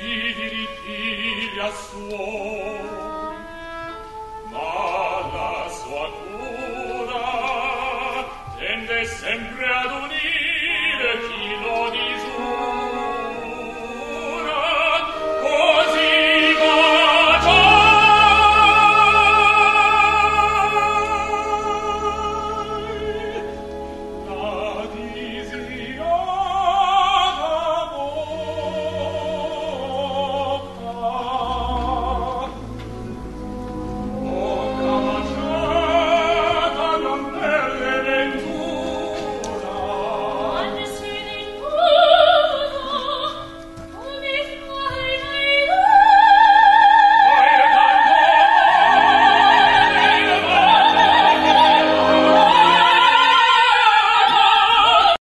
si dirigili a suo